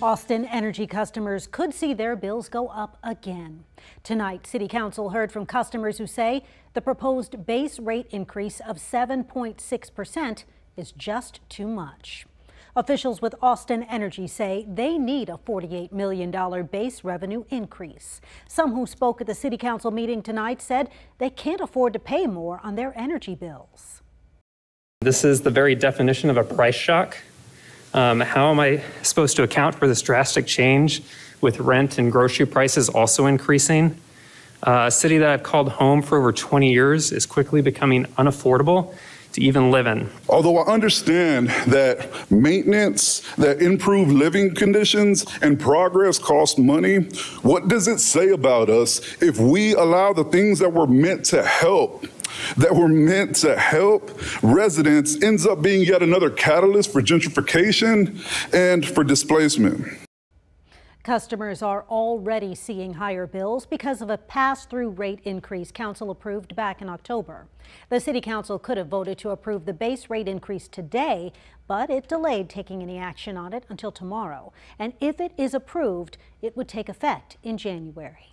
Austin Energy customers could see their bills go up again. Tonight, City Council heard from customers who say the proposed base rate increase of 7.6% is just too much. Officials with Austin Energy say they need a $48 million base revenue increase. Some who spoke at the City Council meeting tonight said they can't afford to pay more on their energy bills. This is the very definition of a price shock. Um, how am I supposed to account for this drastic change with rent and grocery prices also increasing? Uh, a city that I've called home for over 20 years is quickly becoming unaffordable to even live in. Although I understand that maintenance, that improved living conditions and progress cost money, what does it say about us if we allow the things that were meant to help that were meant to help residents ends up being yet another catalyst for gentrification and for displacement. Customers are already seeing higher bills because of a pass-through rate increase council approved back in October. The city council could have voted to approve the base rate increase today, but it delayed taking any action on it until tomorrow. And if it is approved, it would take effect in January.